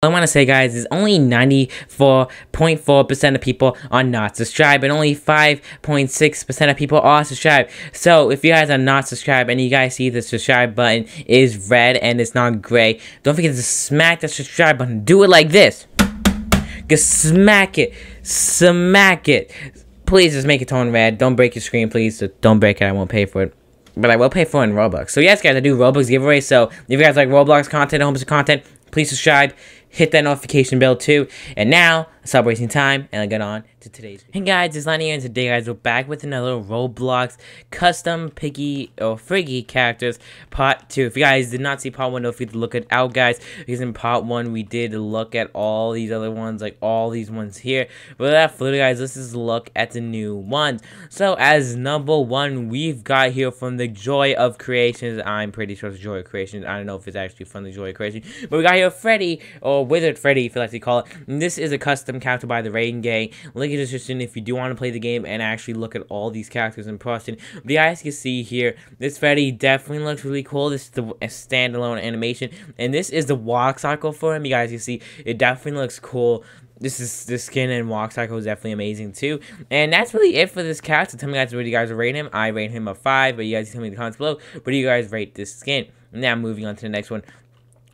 I want to say, guys, is only 94.4% of people are not subscribed, and only 5.6% of people are subscribed. So, if you guys are not subscribed and you guys see the subscribe button is red and it's not gray, don't forget to smack the subscribe button. Do it like this. Just smack it. Smack it. Please just make it tone red. Don't break your screen, please. Don't break it. I won't pay for it but I will pay for it in Robux. So yes, guys, I do Robux giveaways. So if you guys like Roblox content, homes content, please subscribe hit that notification bell too. And now, stop wasting time and I get on to today's video. Hey guys, it's here and today guys, we're back with another Roblox custom piggy or Freggy characters part 2. If you guys did not see part 1, don't forget to look it out guys, because in part 1 we did look at all these other ones, like all these ones here. But without further guys, let's just look at the new ones. So as number 1, we've got here from the Joy of Creations, I'm pretty sure it's Joy of Creations, I don't know if it's actually from the Joy of Creations, but we got here Freddy, or Wizard Freddy if you like to call it. And this is a custom character by the Rain Gang. Link in the if you do want to play the game and actually look at all these characters in person. But as you can see here, this Freddy definitely looks really cool. This is the standalone animation. And this is the walk cycle for him. You guys can see it definitely looks cool this is the skin and walk cycle is definitely amazing too. And that's really it for this character. Tell me guys what do you guys rate him. I rate him a five, but you guys tell me in the comments below. What do you guys rate this skin? Now moving on to the next one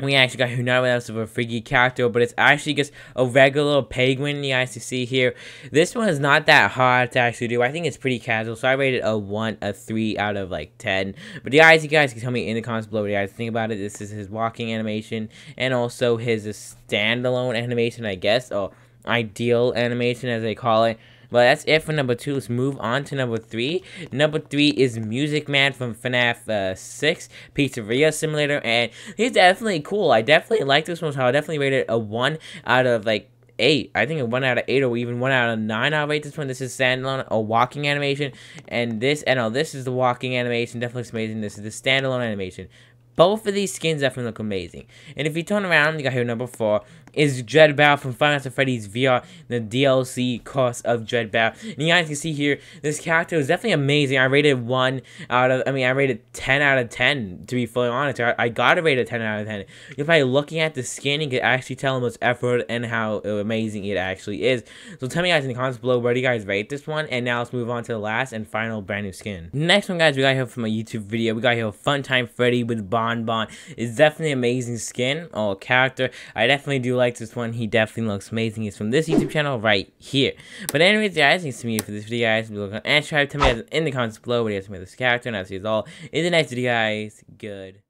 we actually got Hunara else of a freaky character, but it's actually just a regular penguin you guys can see here. This one is not that hard to actually do. I think it's pretty casual, so I rated a 1, a 3 out of like 10. But you guys, you guys can tell me in the comments below what you guys think about it. This is his walking animation, and also his standalone animation, I guess, or ideal animation as they call it. But that's it for number two. Let's move on to number three. Number three is Music Man from FNAF uh, 6 Pizzeria Simulator. And he's definitely cool. I definitely like this one. So I definitely rated a 1 out of like eight. I think a one out of eight or even one out of nine. I'll rate this one. This is standalone, a walking animation, and this and oh, this is the walking animation. Definitely amazing. This is the standalone animation. Both of these skins definitely look amazing. And if you turn around, you got here number four is Dreadbear from Nights at Freddy's VR, the DLC cost of Dreadbear. And you guys can see here, this character is definitely amazing. I rated 1 out of, I mean, I rated 10 out of 10, to be fully honest. I, I got to rate a 10 out of 10. You're probably looking at the skin, you can actually tell how much effort and how amazing it actually is. So tell me guys in the comments below, where do you guys rate this one? And now let's move on to the last and final brand new skin. Next one, guys, we got here from a YouTube video. We got here Funtime Freddy with Bon Bon. It's definitely amazing skin or character. I definitely do like this one, he definitely looks amazing. He's from this YouTube channel right here. But anyways, guys, thanks to me for this video, guys. And subscribe to me in the comments below what you guys think of this character, and I'll see you all in the next video, guys. Good.